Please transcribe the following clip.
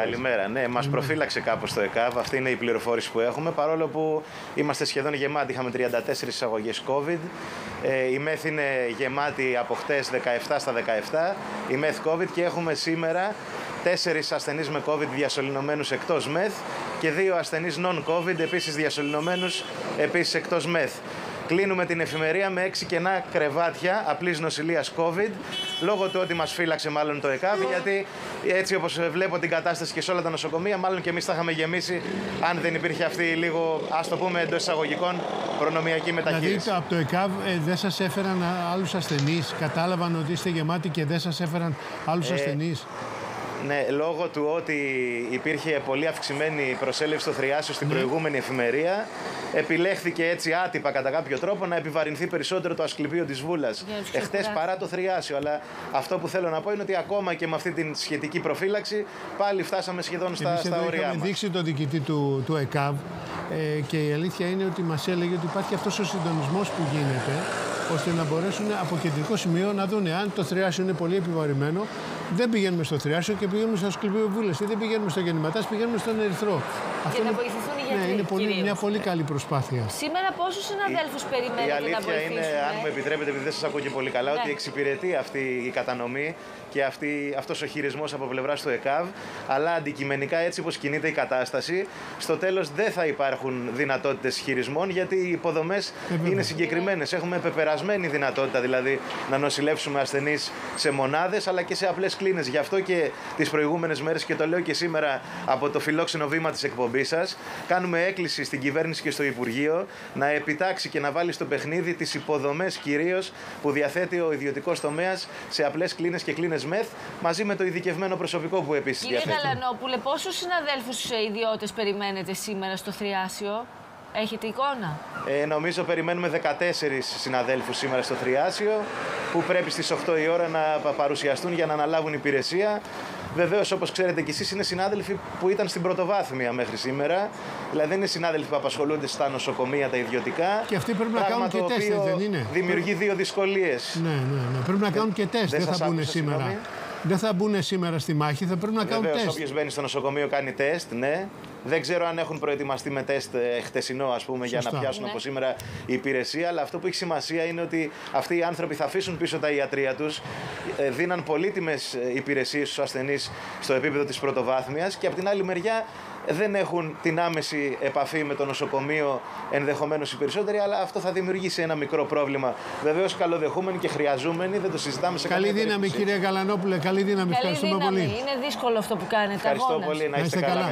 Καλημέρα. Ναι, μας προφύλαξε κάπως το ΕΚΑΒ. Αυτή είναι η πληροφόρηση που έχουμε. Παρόλο που είμαστε σχεδόν γεμάτοι, είχαμε 34 εισαγωγές COVID. Ε, η ΜΕΘ είναι γεμάτη από χτες 17 στα 17. Η ΜΕΘ COVID και έχουμε σήμερα τέσσερις ασθενείς με COVID διασωληνωμένους εκτός ΜΕΘ και δύο ασθενείς non-COVID επίσης διασωληνωμένους επίσης εκτός ΜΕΘ. Κλείνουμε την εφημερία με έξι κενά κρεβάτια απλής νοσηλείας COVID λόγω του ότι μας φύλαξε μάλλον το ΕΚΑΒ γιατί έτσι όπως βλέπω την κατάσταση και σε όλα τα νοσοκομεία μάλλον και εμείς θα είχαμε γεμίσει αν δεν υπήρχε αυτή λίγο ας το πούμε εντός εισαγωγικών προνομιακή μεταχείριση. Δηλαδή από το ΕΚΑΒ ε, δεν σας έφεραν άλλους ασθενείς, κατάλαβαν ότι είστε γεμάτοι και δεν σας έφεραν άλλους ε, ασθενείς. Ναι, λόγω του ότι υπήρχε πολύ αυξημένη προσέλευση στο θριάσιο στην ναι. προηγούμενη εφημερία, επιλέχθηκε έτσι άτυπα κατά κάποιο τρόπο να επιβαρυνθεί περισσότερο το ασκληπείο της Βούλας εχθές παρά το θριάσιο. Αλλά αυτό που θέλω να πω είναι ότι ακόμα και με αυτή την σχετική προφύλαξη πάλι φτάσαμε σχεδόν στα, στα όρια. Είχαμε δείξει τον διοικητή του, του ΕΚΑΒ ε, και η αλήθεια είναι ότι μας έλεγε ότι υπάρχει αυτός ο συντονισμός που γίνεται ώστε να μπορέσουν από κεντρικό σημείο να δουν αν το θριάσιο είναι πολύ επιβαρημένο. Δεν πηγαίνουμε στο θριάσιο και πηγαίνουμε στο ασκληπείο Βούλες. Δεν πηγαίνουμε στο γεννηματάς, πηγαίνουμε στον Ερυθρό. Για να βοηθηθούν οι γιατροί. Ναι, είναι πολύ, μια πολύ καλή προσπάθεια. Σήμερα πόσους συναδέλφους περιμένετε να βοηθήσουν. Η αλήθεια είναι, αν μου επιτρέπετε, επειδή δεν σας ακούω και πολύ καλά, ναι. ότι εξυπηρετεί αυτή η κατανομή και αυτή, αυτός ο χειρισμός από πλευράς του ΕΚΑΒ, αλλά αντικειμενικά έτσι όπως κινείται η κατάσταση, στο τέλος δεν θα υπάρχουν δυνατότητες χειρισμών γιατί οι υποδομές είναι συγκεκριμένες. Έχουμε πεπερασμένη δυνατότητα δηλαδή να νοσηλεύσουμε ασθενείς σε μονάδες αλλά και σε απλές κλίνες. Γι' αυτό και τις προηγούμενες μέρες και το λέω και σήμερα από το φιλόξενο βήμα της εκπομπής σας, κάνουμε έκκληση στην κυβέρνηση και στο Υπουργείο να επιτάξει και να βάλει στο παιχνίδι τις υποδομές κυρίως που διαθέτει ο ιδιωτικός τομέας σε απλές κλίνες και κλίνες ΜΕΘ μαζί με το ειδικευμένο προσωπικό που επίσης διαθέτει. Κύριε Γαλανόπουλε, πόσους συναδέλφους ιδιώτες περιμένετε σήμερα στο Θριάσιο, Έχετε εικόνα; Ε, νομίζω περιμένουμε 14 συναδέλφους σήμερα στο Θριάσιο που πρέπει στις 8 η ώρα να παρουσιαστούν για να αναλάβουν υπηρεσία. Βεβαίως, όπως ξέρετε και εσείς, είναι συνάδελφοι που ήταν στην πρωτοβάθμια μέχρι σήμερα. Δηλαδή, δεν είναι συνάδελφοι που απασχολούνται στα νοσοκομεία τα ιδιωτικά. Και αυτοί πρέπει να κάνουν και τεστ, δεν είναι; Δημιουργεί δύο δυσκολίες. Ναι, ναι, ναι. Πρέπει να κάνουν και τεστ. Δεν, δεν θα μπουν σήμερα. Δεν θα μπουν σήμερα στη μάχη, θα πρέπει να κάνουν τεστ. Όποιος μπαίνει στο νοσοκομείο κάνει τεστ, ναι. Δεν ξέρω αν έχουν προετοιμαστεί με τεστ ε, χτεσινό, ας πούμε, για να πιάσουν ναι. από σήμερα η υπηρεσία. Αλλά αυτό που έχει σημασία είναι ότι αυτοί οι άνθρωποι θα αφήσουν πίσω τα ιατρία τους, ε, δίναν πολύτιμες υπηρεσίες στους ασθενείς στο επίπεδο της πρωτοβάθμιας και από την άλλη μεριά δεν έχουν την άμεση επαφή με το νοσοκομείο, ενδεχομένως οι περισσότεροι, αλλά αυτό θα δημιουργήσει ένα μικρό πρόβλημα. Βεβαίως, καλοδεχούμενοι και χρειαζόμενοι, δεν το συζητάμε σε Καλή δύναμη, περίπτωση. κύριε Καλανόπουλε, καλή δύναμη. Καλή Ευχαριστούμε δύναμη. πολύ. Είναι δύσκολο αυτό που κάνετε. Ευχαριστώ πολύ, να είστε, καλά.